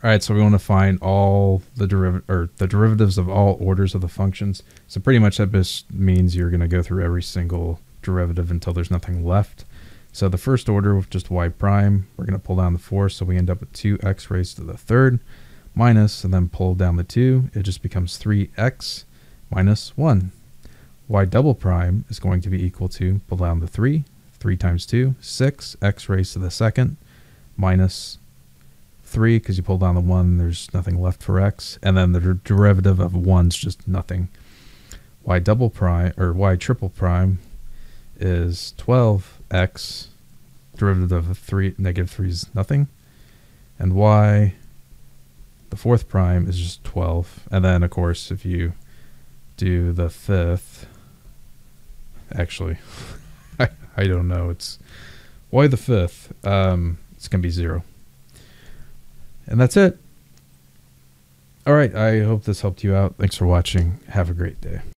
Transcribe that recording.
All right, so we want to find all the deriv- or the derivatives of all orders of the functions. So pretty much that just means you're going to go through every single derivative until there's nothing left. So the first order with just y prime, we're going to pull down the 4, so we end up with 2x raised to the third minus, and then pull down the 2. It just becomes 3x minus 1. y double prime is going to be equal to, pull down the 3, 3 times 2, 6, x raised to the second minus 3 because you pull down the 1, there's nothing left for x. And then the derivative of 1 is just nothing. y double prime, or y triple prime is 12x. Derivative of 3, negative 3 is nothing. And y, the fourth prime, is just 12. And then, of course, if you do the fifth, actually, I, I don't know. It's y the fifth. Um, it's going to be 0. And that's it. All right. I hope this helped you out. Thanks for watching. Have a great day.